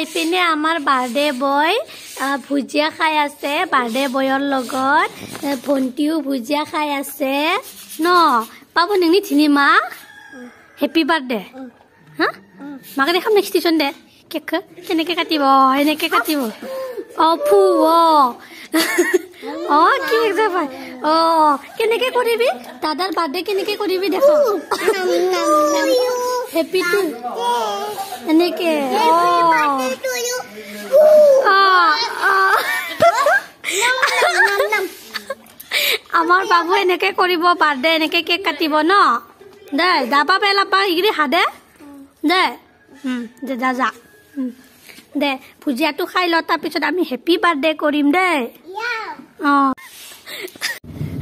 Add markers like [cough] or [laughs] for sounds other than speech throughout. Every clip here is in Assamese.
খাই পিনে আমাৰ বাৰ্থডে বয় ভুজিয়া খাই আছে বাৰ্থডে বয়ৰ লগত ভণ্টিও ভুজিয়া খাই আছে। ন পাব নেকি ধিনি মা হেপী বাৰ্থডে হা? মাকে দেখাম নেকি টিউচন দে। কেক কেনেকৈ কাটিব? এনেকৈ কাটিব। অ ফু অ। অ কি একজাম হয় অ কেনেকৈ কৰিবি? দাদাৰ বাৰ্থডে কেনেকৈ কৰিবি দেখ। হেপী টু এনেকে। আমাৰ বাবু এনেকে কৰিব বাৰ্থডে এনেকে কেক কাটিব ন দে যাবা পেলাবা এইখিনি হাদে দে দে যা যা দে ভুজিয়াটো খাই ল তাৰপিছত আমি হেপী বাৰ্থডে কৰিম দেই অঁ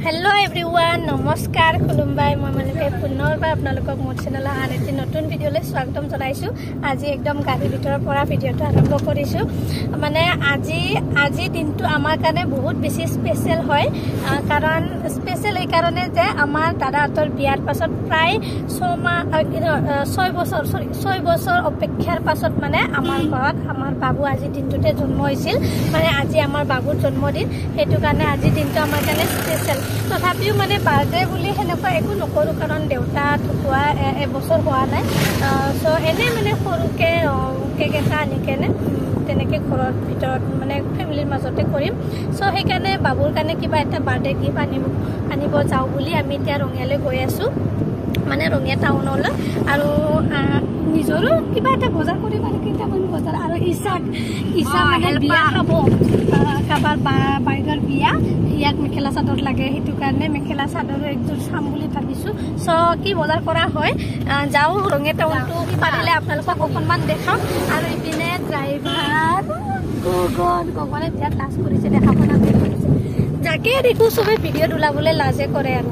হেল্ল' এভৰি ওৱান নমস্কাৰ খুলুমবাই মই মালিকে পুনৰবাৰ আপোনালোকক মোৰ চেনেলৰ আন এটি নতুন ভিডিঅ'লৈ স্বাগতম জনাইছোঁ। আজি একদম গাড়ীৰ ভিতৰৰ পৰা ভিডিঅ'টো আৰম্ভ কৰিছোঁ। মানে আজি আজি দিনটো আমাৰ কাৰণে বহুত বেছি স্পেচিয়েল হয়। কাৰণ স্পেচিয়েল এইকাৰণে যে আমাৰ দাদাহঁতৰ বিয়াৰ পাছত প্ৰায় ছমাহ ছয় বছৰ চৰি ছয় বছৰ অপেক্ষাৰ পাছত মানে আমাৰ ঘৰত আমাৰ বাবু আজিৰ দিনটোতে জন্ম হৈছিল। মানে আজি আমাৰ বাবুৰ জন্মদিন। সেইটো কাৰণে আজিৰ দিনটো আমাৰ কাৰণে স্পেচিয়েল তথাপিও মানে বাৰ্থডে বুলি সেনেকুৱা একো নকৰোঁ কাৰণ দেউতা ঢুকুৱা এবছৰ হোৱা নাই। চ' এনেই মানে সৰুকৈ কেক এটা আনি কেনে তেনেকৈ ঘৰৰ ভিতৰত মানে ফেমিলিৰ মাজতে কৰিম। চ' সেইকাৰণে বাবুৰ কাৰণে কিবা এটা বাৰ্থডে গিফ্ট আনিব আনিব যাওঁ বুলি আমি এতিয়া ৰঙিয়ালৈ গৈ আছোঁ। মানে ৰঙিয়া টাউনলৈ আৰু নিজৰো কিবা এটা বজাৰ কৰিম আৰু কেইটামান বজাৰ। আৰু ইচ্ছাক ইচ্ছা মানে বিয়া খাব। কাৰোবাৰ বা বাইদেউৰ বিয়া ইয়াক মেখেলা চাদৰ লাগে সেইটো কাৰণে মেখেলা চাদৰো একযোৰ চাম বুলি ভাবিছোঁ। চ' কি বজাৰ কৰা হয় যাওঁ ৰঙিয়া টাউনটো পাৰিলে আপোনালোকক অকণমান দেখাম। আৰু ইপিনে ড্ৰাইভাৰ গগন গগনে বিৰাট লাজ কৰিছে দেখাব নালাগে। যাকে দেখোঁ চবে ভিডিঅ'ত ওলাবলৈ লাজে কৰে আৰু।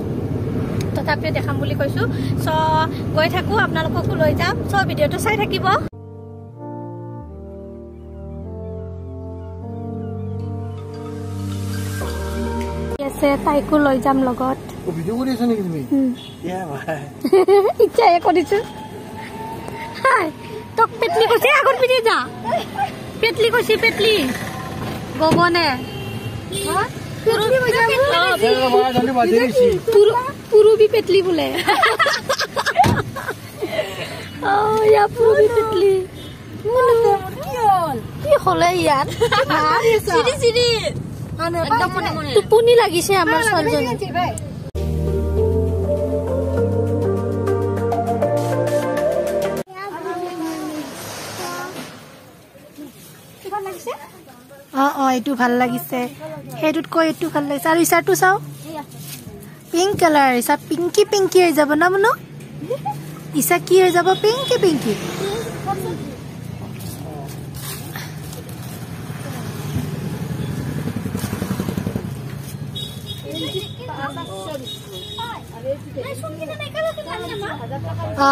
তথাপিও দেখাম বুলি কৈছো। চ' গৈ থাকো আপোনালোককো লৈ যাম। চ' ভিডিঅ'টো চাই থাকিব। আছে তাইকো লৈ যাম লগত। [laughs] কৰিছো। তোক পেটলি কৈছে আগত যা। পেটলি কৈছে পেটলি। গগনে। গৈছি পুৰুবি পেটলি বলে কি হলে? ইয়াত? টোপনি লাগিছে আমাৰ ছোৱালীজনী অ অ এইটো ভাল লাগিছে। সেইটোতকৈ এইটো ভাল লাগিছে। আৰু ইচাৰটো চাওঁ। পিংক কালাৰ ইচা পিংকি পিংকি হৈ যাব ন মনো ইচা কি হৈ যাব পিংকি পিংকি অ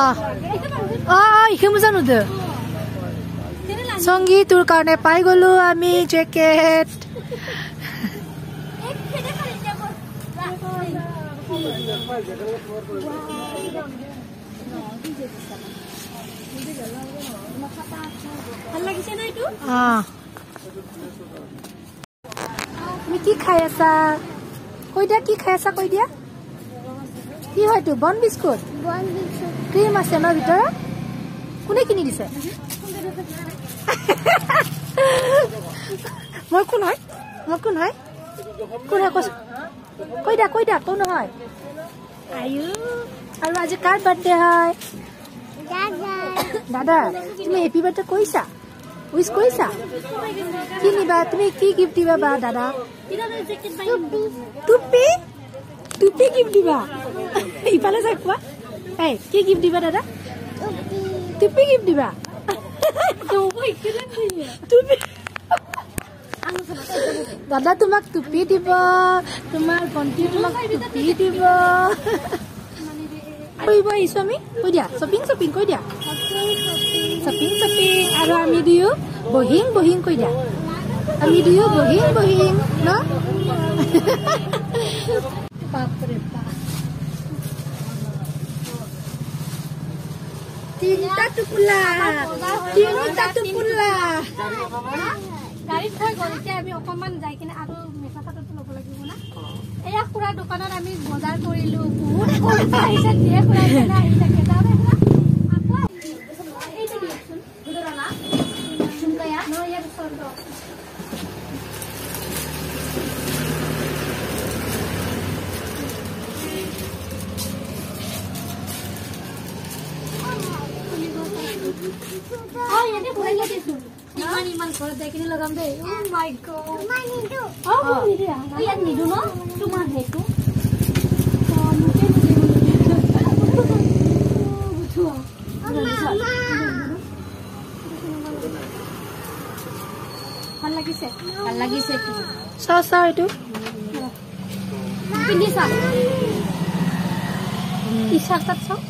অ এইখিনি জানো দে সংগী তোৰ কাৰণে পাই গলো আমি জেকেট তুমি কি খাই আছা? কৈ দিয়া কি খাই আছা কৈ দিয়া। কি হয়তো বন বিস্কুট। ক্ৰীম আছে ন ভিতৰত? কোনে কিনি দিছে? মই কোন হয়? মই কোন হয়? কোন কৈছো? কৈ দিয়া কৈ দিয়া কোন হয় আয়ু আৰু আজি কাৰ বাৰ্থডে হয় দাদা তুমি হেপী বাৰ্থডে কৈছা উইচ কৰিছা কি নিবা তুমি কি গিফ্ট দিবা বা দাদা টুপি টুপি গিফ্ট দিবা ইফালে চাই কোৱা এই কি গিফ্ট দিবা দাদা টুপি গিফ্ট দিবা টুপি দাদা তোমাক টুপি দিব তোমাৰ ভণ্টি তোমাক টুপি দিব। কৰিব আহিছো আমি কৈ দিয়া শ্বপিং শ্বপিং কৈ দিয়া। শ্বপিং শ্বপিং আৰু আমি দুয়ো বহিং বহিং কৈ দিয়া। আমি দুয়ো বহিং বহিং ন? বাপৰে বাপ। তিনিটা টোপোলা তিনিটা টোপোলা। গাড়ীত থৈ গ'ল এতিয়া আমি অকণমান যাই কিনে আৰু মেখেলা চাদৰটো ল'ব লাগিব না এয়া খুৰাৰ দোকানত আমি বজাৰ কৰিলো বহুত আহিছে দিয়ে খুৰাই কেনে আহি থাকে যাওঁ দে খুৰা। আকৌ আহিলো। এইটো দিয়কচোন। নহয়, ইয়াত ওচৰত দিয়ক। অ, ইয়াতে ভৰাই লৈ দিছো। যাই কিনে লগাম দেই. অ। ইয়াত নিদো। ন তোমাৰ সেইটো। ভাল লাগিছে? ভাল লাগিছে চাও চাও এইটো পিন্ধি চা টি চাৰ্ট তাত চাওঁ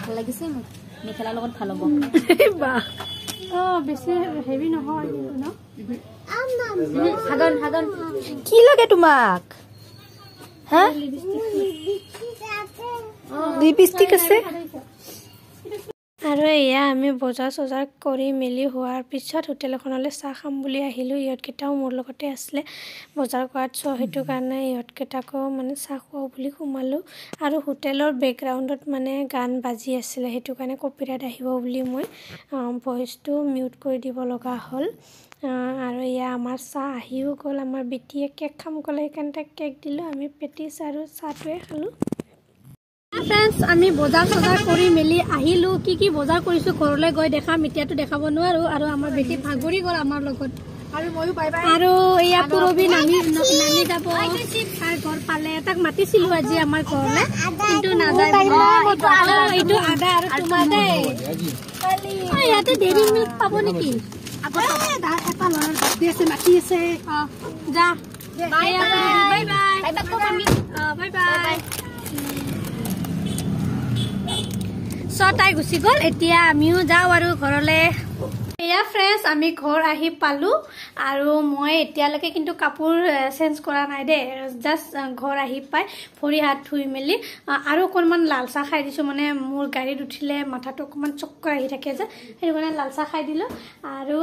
ভাল লাগিছে মোক। মেখেলাৰ লগত ভাল হ'ব। [laughs] অ বেছি হেভি নহয় কি লাগে তোমাক? হা? লিপষ্টিক আছে? আৰু এয়া আমি বজাৰ চজাৰ কৰি মেলি হোৱাৰ পিছত হোটেল এখনলৈ চাহ খাম বুলি আহিলোঁ। ইহঁতকেইটাও মোৰ লগতে আছিলে। বজাৰ কৰাত চ' সেইটো কাৰণে ইহঁতকেইটাকো মানে চাহ খুৱাওঁ বুলি সোমালোঁ। আৰু হোটেলৰ বেকগ্ৰাউণ্ডত মানে গান বাজি আছিলে সেইটো কাৰণে কপিৰাইট আহিব বুলি মই ভইচটো মিউট কৰি দিব লগা হ'ল। আৰু এয়া আমাৰ চাহ আহিও গ'ল। আমাৰ বেটিয়ে কেক খাম ক'লে সেইকাৰণে তাক কেক দিলোঁ। আমি পেটিছ আৰু চাহটোৱে খালোঁ। ফ্ৰেণ্ডছ আমি বজাৰ চজাৰ কৰি মেলি আহিলোঁ। কি কি বজাৰ কৰিছোঁ ঘৰলৈ গৈ দেখাম। এতিয়াতো দেখাব নোৱাৰোঁ আৰু আমাৰ বেছি ভাগৰি গ'ল আমাৰ লগত। আৰু এয়া পুৰবি নামি নামি যাব। তাৰ ঘৰ পালে তাক মাতিছিলোঁ আজি আমাৰ ঘৰলৈ। কিন্তু নাযায় এইটো আদা আৰু তোমাৰ দেই ইয়াতে ডেইৰী মিল্ক পাব নেকি? এটা ল'ৰাৰ বাৰ্থডে আছে মাতি আছে। অ, যা। Bye bye bye bye bye. তাই গুচি গ'ল। এতিয়া আমিও যাওঁ আৰু ঘৰলৈ। এয়া ফ্ৰেণ্ডছ আমি ঘৰ আহি পালোঁ আৰু মই এতিয়ালৈকে কিন্তু কাপোৰ চেঞ্জ কৰা নাই দেই। জাষ্ট ঘৰ আহি পাই ভৰি হাত ধুই মেলি আৰু অকণমান লাল চাহ খাই দিছোঁ। মানে মোৰ গাড়ীত উঠিলে মাথাটো অকণমান চক্কৰ আহি থাকে যে সেইটো কাৰণে লাল চাহ খাই দিলোঁ। আৰু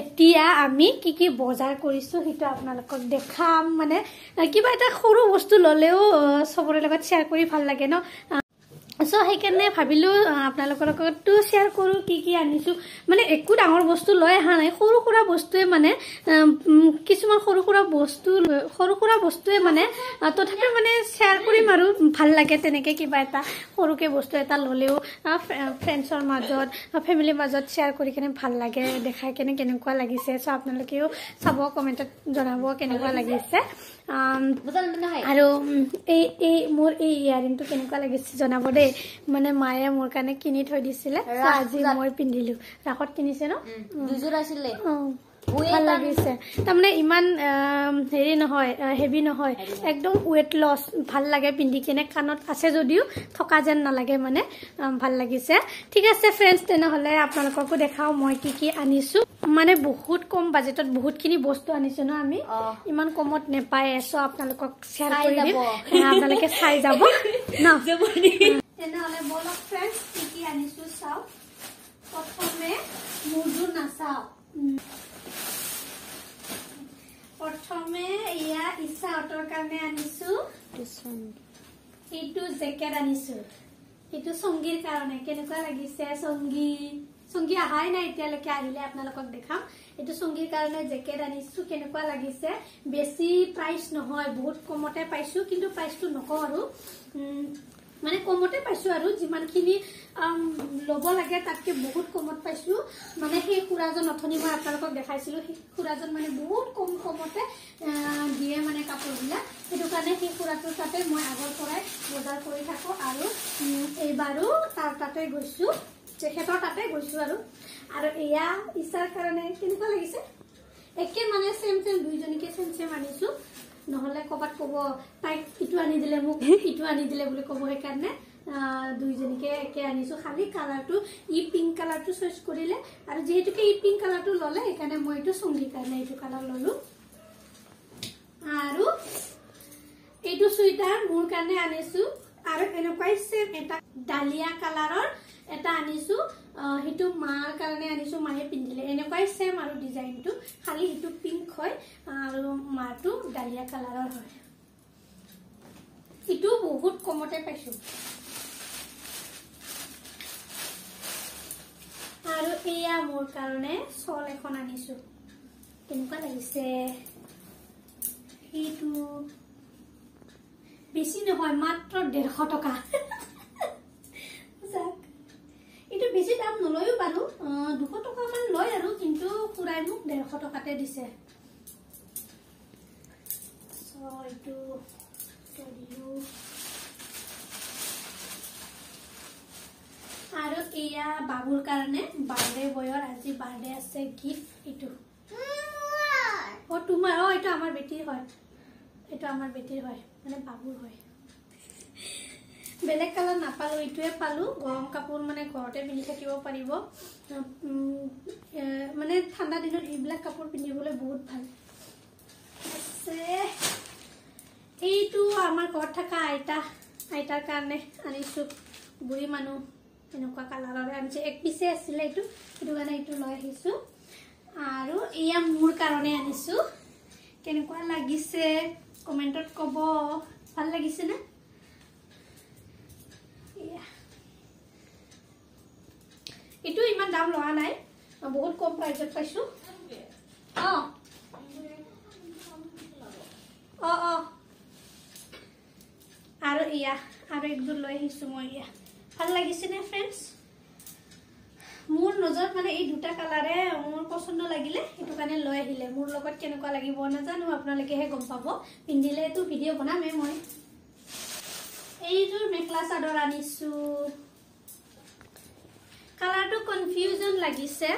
এতিয়া আমি কি কি বজাৰ কৰিছোঁ সেইটো আপোনালোকক দেখাম। মানে কিবা এটা সৰু বস্তু ল'লেও চবৰে লগত শ্বেয়াৰ কৰি ভাল লাগে ন? চ' সেইকাৰণে ভাবিলোঁ আপোনালোকৰ লগতো শ্বেয়াৰ কৰোঁ কি কি আনিছোঁ। মানে একো ডাঙৰ বস্তু লৈ অহা নাই। সৰু সুৰা বস্তুৱে মানে কিছুমান সৰু সুৰা বস্তু সৰু সুৰা বস্তুৱে মানে তথাপিও মানে শ্বেয়াৰ কৰিম আৰু। ভাল লাগে তেনেকৈ কিবা এটা সৰুকৈ বস্তু এটা ল'লেও ফ্ৰেণ্ডছৰ মাজত ফেমিলিৰ মাজত শ্বেয়াৰ কৰি কেনে ভাল লাগে দেখাই কেনে কেনেকুৱা লাগিছে। চ' আপোনালোকেও চাব কমেণ্টত জনাব কেনেকুৱা লাগিছে। আৰু এই এই মোৰ এই ইয়াৰিংটো কেনেকুৱা লাগিছে জনাব দেই। মানে মায়ে মোৰ কাৰণে কিনি থৈ দিছিলে। আজি। মই পিন্ধিলো। ৰাসত কিনিছে ন? দুযোৰ আছিলে। ভাল লাগিছে। তাৰমানে ইমান হেৰি নহয় হেভি নহয়। একদম ৱেট লছ ভাল লাগে পিন্ধি কিনে। কাণত আছে যদিও থকা যেন নালাগে মানে। ভাল লাগিছে। ঠিক আছে ফ্ৰেণ্ডছ তেনেহ'লে আপোনালোককো দেখাওঁ মই কি কি আনিছোঁ। মানে বহুত কম বাজেটত বহুতখিনি বস্তু আনিছোঁ ন আমি। ইমান কমত নেপায় চ' আপোনালোকক শ্বেয়াৰ কৰি দিম। আপোনালোকে চাই যাব। [laughs] ন? তেনেহ'লে বলক ফ্ৰেণ্ডছ কি কি আনিছোঁ চাওঁ। প্ৰথমে মোৰযোৰ নাচাওঁ। উম। প্ৰথমে এয়া ইচ্ছাহঁতৰ কাৰণে আনিছো। এইটো জেকেট আনিছো। এইটো চংগীৰ কাৰণে। কেনেকুৱা লাগিছে চংগী চংগী অহাই নাই এতিয়ালৈকে আহিলে আপোনালোকক দেখাম এইটো চংগীৰ কাৰণে জেকেট আনিছো কেনেকুৱা লাগিছে বেছি প্ৰাইচ নহয় বহুত কমতে পাইছো কিন্তু প্ৰাইচটো নকওঁ আৰু মানে কমতে পাইছো আৰু যিমানখিনি ল'ব লাগে তাতকে বহুত কমত পাইছো মানে সেই খুৰাজন অথনি মই আপোনালোকক দেখাইছিলো সেই খুৰাজন মানে বহুত কম কমতে দিয়ে মানে কাপোৰবিলাক সেইটো কাৰণে সেই খুৰাটোৰ তাতে মই আগৰ পৰাই বজাৰ কৰি থাকো আৰু এইবাৰো তাৰ তাতে গৈছো তেখেতৰ তাতে গৈছো আৰু। আৰু এয়া ইচ্ছাৰ কাৰণে কেনেকুৱা লাগিছে? একে মানে চেম চেম দুইজনীকে চেম চেম আনিছো। নহলে কৰবাত কব তাইক ইটো আনি দিলে মোক ইটো আনি দিলে বুলি কব সেইকাৰণে দুইজনীকে একে আনিছো। খালি কালাৰটো ই পিংক কালাৰটো চইচ কৰিলে। আৰু যিহেতুকে ই পিংক কালাৰটো ললে সেইকাৰণে মই এইটো চংগীৰ কাৰণে এইটো কালাৰ ললো। আৰু এইটো চুইটাৰ মোৰ কাৰণে আনিছো। আৰু এনেকুৱাই চেম এটা ডালিয়া কালাৰৰ এটা আনিছো সেইটো মাৰ কাৰণে আনিছো মায়ে পিন্ধিলে। এনেকুৱাই ছেম আৰু ডিজাইনটো খালি সেইটো পিংক হয় আৰু মাৰটো ডালিয়া কালাৰৰ হয়। ইটো বহুত কমতে পাইছো। আৰু এয়া মোৰ কাৰণে চল এখন আনিছো। কেনেকুৱা লাগিছে? এইটো বেছি নহয় মাত্ৰ ডেৰশ টকা যাক এইটো বেছি দাম নলয়ো বাৰু আহ, দুশ টকামান লয় আৰু কিন্তু খুৰাই মোক ডেৰশ টকাতে দিছে। এইটো। আৰু এয়া বাবুৰ কাৰণে বাৰ্থডে বয়ৰ আজি বাৰ্থডে আছে গিফ্ট এইটো। অ তোমাৰ অ এইটো আমাৰ বেটীৰ হয়। এইটো আমাৰ বেটীৰ হয় মানে বাবুৰ হয়। বেলেগ কালাৰ নাপালো এইটোৱে পালো। গৰম কাপোৰ মানে ঘৰতে পিন্ধি থাকিব পাৰিব। মানে ঠাণ্ডা দিনত এইবিলাক কাপোৰ পিন্ধিবলৈ বহুত ভাল। এইটো আমাৰ ঘৰত থকা আইতা আইতাৰ কাৰণে আনিছো। বুঢ়ী মানুহ এনেকুৱা কালাৰৰে। আনিছে এক পিছে আছিলে এইটো সেইটো কাৰণে এইটো লৈ আহিছো। আৰু এয়া মোৰ কাৰণে আনিছো। কেনেকুৱা লাগিছে? কমেণ্টত ক'ব। ভাল লাগিছে নে এয়া। এইটো ইমান দাম লোৱা নাই বহুত কম প্ৰাইজত পাইছো আৰু এয়া আৰু একযোৰ লৈ আহিছো মই এয়া ভাল লাগিছেনে ফ্ৰেণ্ডছ মোৰ নজৰত মানে এই দুটা কালাৰে মোৰ পচন্দ লাগিলে সেইটো কাৰণে লৈ আহিলে মোৰ লগত কেনেকুৱা লাগিব নাজানো আপোনালোকেহে গম পাব পিন্ধিলেতো ভিডিঅ' বনামেই মই এইযোৰ মেখেলা চাদৰ আনিছো কালাৰটো কনফিউজন লাগিছে।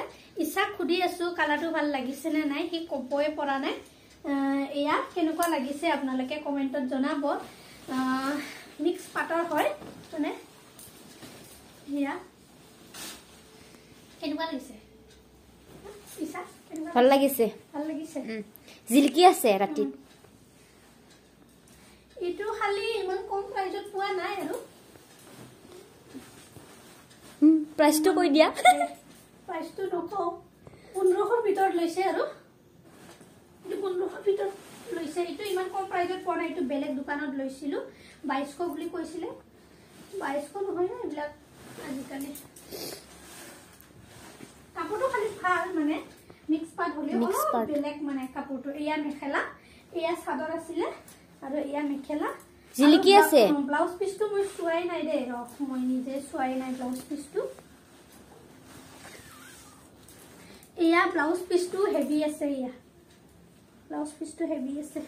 ইচ্ছাক সুধি আছো কালাৰটো ভাল লাগিছে নে নাই সি ক'বই পৰা নাই। এয়া কেনেকুৱা লাগিছে আপোনালোকে কমেণ্টত জনাব। মিক্স পাটৰ হয় মানে এয়া। কেনেকুৱা লাগিছে? ভাল লাগিছে। ভাল লাগিছে। জিলিকি আছে ৰাতিত এইটো খালি ইমান কম প্ৰাইজত পোৱা নাই আৰু উম, প্ৰাইচটো কৈ দিয়া প্ৰাইচটো নকওঁ পোন্ধৰশৰ ভিতৰত লৈছে আৰু এইটো পোন্ধৰশৰ ভিতৰত লৈছে এইটো ইমান কম প্ৰাইজত পোৱা নাই এইটো বেলেগ দোকানত লৈছিলোঁ বাইছশ বুলি কৈছিলে বাইছশ নহয় ন এইবিলাক আজিকালি কাপোৰটো খালি ভাল মানে মিক্স পাত হ'লেও অলপ পাট। বেলেগ মানে কাপোৰটো এয়া মেখেলা এয়া চাদৰ আছিলে আৰু এয়া মেখেলা। জিলিকি আছে। ব্লা- ব্লাউজ পিচটো মই চোৱাই নাই দেই মই নিজে চোৱাই নাই ব্লাউজ পিচটো এয়া ব্লাউজ পিচটো হেভি আছে এয়া। ব্লাউজ পিচটো হেভি আছে।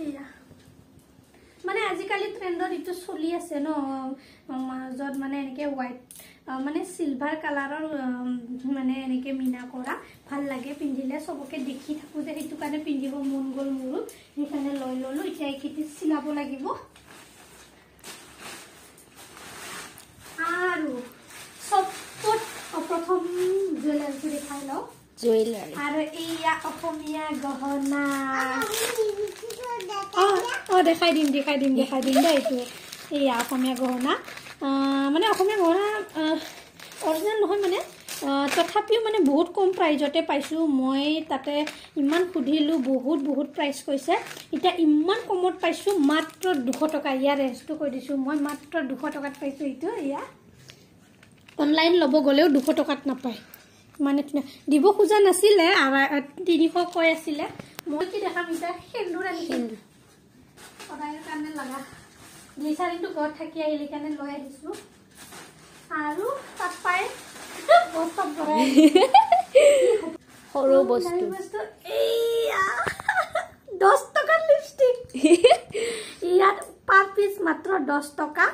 এয়া। মানে আজিকালি ট্ৰেণ্ডত এইটো চলি আছে ন মাজত মানে এনেকে হোৱাইট মানে চিলভাৰ কালাৰৰ মানে এনেকে মিনা কৰা ভাল লাগে পিন্ধিলে চবকে দেখি থাকোঁ যে সেইটো কাৰণে পিন্ধিব মন গ'ল মোৰো। সেইকাৰণে লৈ ল'লোঁ এতিয়া এইখিনি চিলাব লাগিব। আৰু চবত প্ৰথম জুৱেলাৰীটো দেখাই লওঁ। জুৱেলাৰী আৰু এইয়া অসমীয়া গহনা। অ দেখাই দিম দেখাই দিম দেখাই দিম দেই এইটো। এইয়া অসমীয়া গহনা। মানে অসমীয়া গহনা অৰিজিনেল নহয় মানে। তথাপিও মানে বহুত কম প্ৰাইজতে পাইছোঁ। মই তাতে ইমান সুধিলোঁ বহুত বহুত প্ৰাইচ কৈছে। এতিয়া ইমান কমত পাইছোঁ মাত্ৰ দুশ টকা। ইয়াৰ ৰেঞ্জটো কৈ দিছোঁ। মই মাত্ৰ দুশ টকাত পাইছোঁ এইটো এয়া। অনলাইন ল'ব গ'লেও দুশ টকাত নাপায়। মানে দিব খোজা নাছিলে তিনিশ কৈ আছিলে। মই কি দেখাম এতিয়া? সেন্দুৰ আনিছোঁ। সদায়ৰ কাৰণে লগা। গ্লিচাৰিনটো ঘৰত থাকি আহিলে কাৰণে লৈ আহিছোঁ। আৰু তাত পাই ভৰাই [laughs] সৰু বস্তু। বস্তু এইয়া [laughs] দহ টকাৰ লিপষ্টিক [laughs] ইয়াত পাৰ পিচ মাত্ৰ দহ টকা।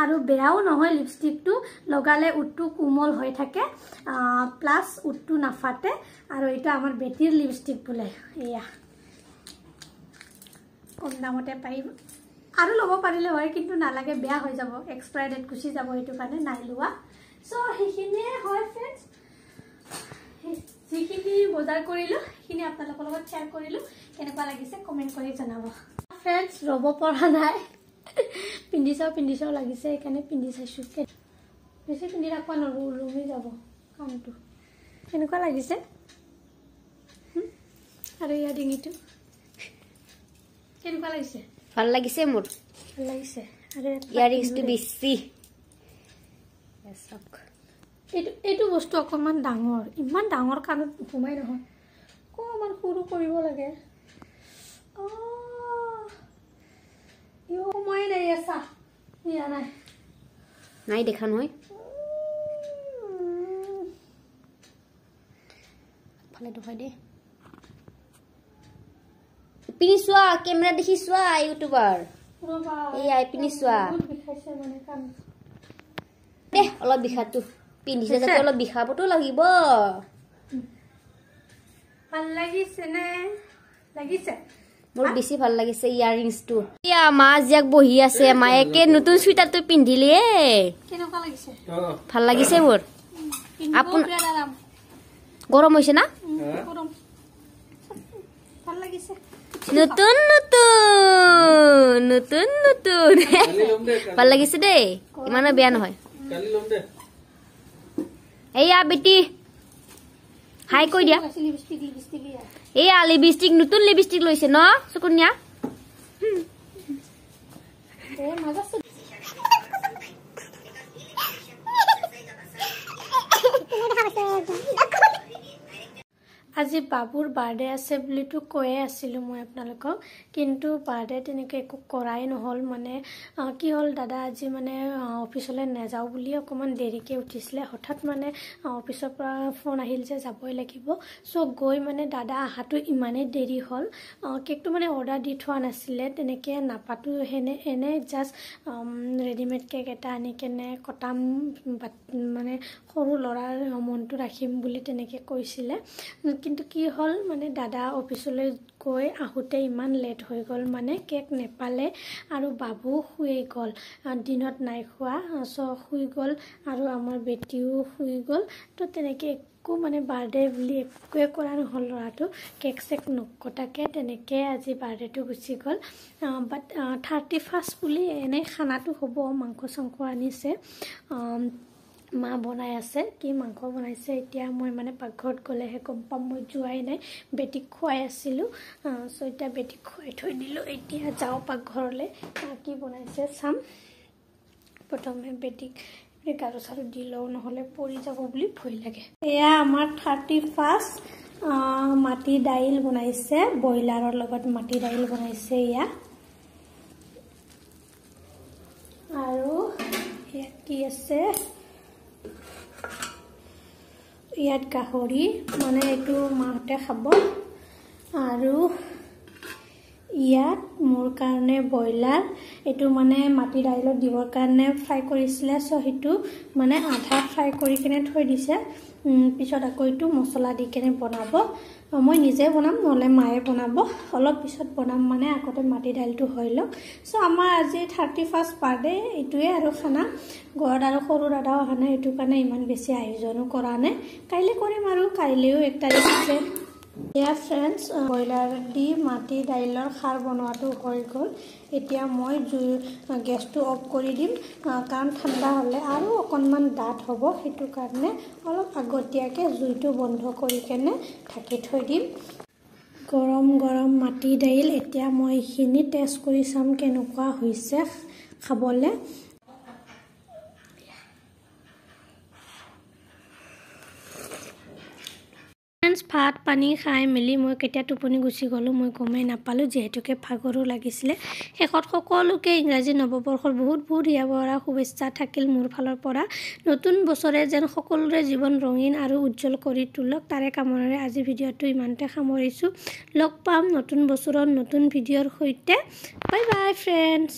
আৰু বেয়াও নহয় লিপষ্টিকটো লগালে উঠটো কোমল হৈ থাকে। প্লাছ উঠটো নাফাটে। আৰু এইটো আমাৰ বেটীৰ লিপষ্টিক বোলে এয়া কম দামতে পাৰিম। আৰু ল'ব পাৰিলে হয় কিন্তু নালাগে বেয়া হৈ যাব। এক্সপায়াৰ ডেট গুচি যাব সেইটো কাৰণে নাই লোৱা। চ' সেইখিনিয়ে হয় ফ্ৰেণ্ডছ যিখিনি বজাৰ কৰিলোঁ সেইখিনি আপোনালোকৰ লগত শ্বেয়াৰ কৰিলোঁ। কেনেকুৱা লাগিছে কমেণ্ট কৰি জনাব। ফ্ৰেণ্ডছ ৰ'ব পৰা নাই। পিন্ধি চাওঁ পিন্ধি চাওঁ লাগিছে সেইকাৰণে পিন্ধি চাইছোঁ। বেছি পিন্ধি ৰাখিব নোৱাৰোঁ ওলমি যাব কামটো। কেনেকুৱা লাগিছে? আৰু ইয়াৰ ডিঙিটো? কেনেকুৱা লাগিছে? ভাল লাগিছে মোৰ? ভাল লাগিছে। বেছি। এইটো এইটো বস্তু অকণমান ডাঙৰ। ইমান ডাঙৰ কাণত সোমাই নহয়। অকণমান সৰু কৰিব লাগে। সোমাই নাই ইয়া নাই। নাই দেখা নহয়। ফালে দেখুৱাই দে। পিনি চোৱা কেমেৰা দেখি চোৱা ইউটিউবাৰ এইয়া এইপিনে চোৱা। দে অলপ বিষাটো। পিন্ধিছে যাতে অলপ বিষাবতো লাগিব। ভাল লাগিছে নে? লাগিছে। মোৰ বেছি ভাল লাগিছে ইয়াৰিংছটো এয়া মা জীয়াক বহি আছে। মায়েকে নতুন চুইটাৰটো পিন্ধিলে ভাল লাগিছে মোৰ। পিন্ধিব আপোন- বিৰাট আৰাম। গৰম হৈছে না? ভাল লাগিছে। নতুন নতুন নতুন নতুন ভাল লাগিছে দেই ইমানো বেয়া নহয় এইয়া বেটি হাই কৈ দিয়া লিপষ্টিক লিপষ্টিক ইয়া এইয়া লিপষ্টিক নতুন লিপষ্টিক লৈছে ন চকুনীয়া আজি বাবুৰ বাৰ্থডে আছে বুলিতো কৈয়ে আছিলোঁ মই আপোনালোকক। কিন্তু বাৰ্থডে তেনেকৈ একো কৰাই নহ'ল মানে। কি হ'ল দাদা আজি মানে অফিচলৈ নাযাওঁ বুলি অকণমান দেৰিকৈ উঠিছিলে। হঠাৎ মানে অফিচৰ পৰা ফোন আহিল যে যাবই লাগিব। চ' গৈ মানে দাদা অহাটো ইমানেই দেৰি হ'ল। কেকটো মানে অৰ্ডাৰ দি থোৱা নাছিলে। তেনেকৈ নাপাতো সেনে এনে জাষ্ট ৰেডিমেড কেক এটা আনি কেনে কটাম মানে সৰু ল'ৰাৰ মনটো ৰাখিম বুলি তেনেকৈ কৈছিলে। কিন্তু কি হ'ল মানে দাদা অফিচলৈ গৈ আহোঁতে ইমান লেট হৈ গ'ল মানে কেক নেপালে আৰু বাবু শুই গ'ল। দিনত নাই খোৱা চ' শুই গ'ল আৰু আমাৰ বেটীও শুই গ'ল। তো তেনেকৈ একো মানে বাৰ্থডে বুলি একোৱে কৰা নহ'ল ল'ৰাটো। কেক চেক নকটাকৈ তেনেকৈ আজি বাৰ্থডেটো গুচি গ'ল। বাট থাৰ্টি ফাৰ্ষ্ট বুলি এনেই খানাটো হ'ব মাংস চাংস আনিছে মা বনাই আছে কি মাংস বনাইছে এতিয়া মই মানে পাকঘৰত গ'লেহে গম পাম মই যোৱাই নাই বেটিক খুৱাই আছিলোঁ চ' এতিয়া বেটিক খুৱাই থৈ দিলোঁ এতিয়া যাওঁ পাকঘৰলৈ কি বনাইছে চাম। প্ৰথমে বেটিক গাৰু চাৰু দি লওঁ নহ'লে পৰি যাব বুলি ভয় লাগে। এয়া আমাৰ থাৰ্টি ফাৰ্ষ্ট মাটি দাইল বনাইছে ব্ৰইলাৰৰ লগত মাটি দাইল বনাইছে এয়া। আৰু ইয়াত কি আছে? ইয়াত গাহৰি মানে এইটো মাহঁতে খাব। আৰু ইয়াত মোৰ কাৰণে ব্ৰইলাৰ এইটো মানে মাটি দাইলত দিবৰ কাৰণে ফ্ৰাই কৰিছিলে। চ' সেইটো মানে আধা ফ্ৰাই কৰি কিনে থৈ দিছে। পিছত আকৌ এইটো মছলা দি কেনে বনাব। মই নিজে বনাম নহ'লে মায়ে বনাব। অলপ পিছত বনাম মানে আগতে মাটি দাইলটো হৈ লওক। চ' আমাৰ আজি থাৰ্টি ফাৰ্ষ্ট বাৰ্থডে এইটোৱে আৰু খানা। ঘৰত আৰু সৰু দাদাও অহা নাই সেইটো কাৰণে ইমান বেছি আয়োজনো কৰা নাই। কাইলৈ কৰিম আৰু কাইলৈও এক তাৰিখ আছে। এয়া ফ্ৰেণ্ডছ ব্ৰইলাৰ দি মাটি দাইলৰ খাৰ বনোৱাটো হৈ গ'ল। এতিয়া মই জুই গেছটো অফ কৰি দিম। কাৰণ ঠাণ্ডা হ'লে আৰু অকণমান ডাঠ হ'ব। সেইটো কাৰণে অলপ আগতীয়াকৈ জুইটো বন্ধ কৰি কেনে ঢাকি থৈ দিম। গৰম গৰম মাটি দাইল এতিয়া মই এইখিনি টেষ্ট কৰি চাম কেনেকুৱা হৈছে খাবলৈ। ফ্ৰেণ্ডছ ভাত পানী খাই মেলি মই কেতিয়া টোপনি গুচি গ'লোঁ মই গমেই নাপালোঁ যিহেতুকে ভাগৰো লাগিছিলে। শেষত সকলোকে ইংৰাজী নৱবৰ্ষৰ বহুত বহুত হিয়া ভৰা শুভেচ্ছা থাকিল মোৰ ফালৰ পৰা। নতুন বছৰে যেন সকলোৰে জীৱন ৰঙীন আৰু উজ্জ্বল কৰি তোলক তাৰে কামনাৰে আজি ভিডিঅ'টো ইমানতে সামৰিছোঁ। লগ পাম নতুন বছৰৰ নতুন ভিডিঅ'ৰ সৈতে। Bye bye friends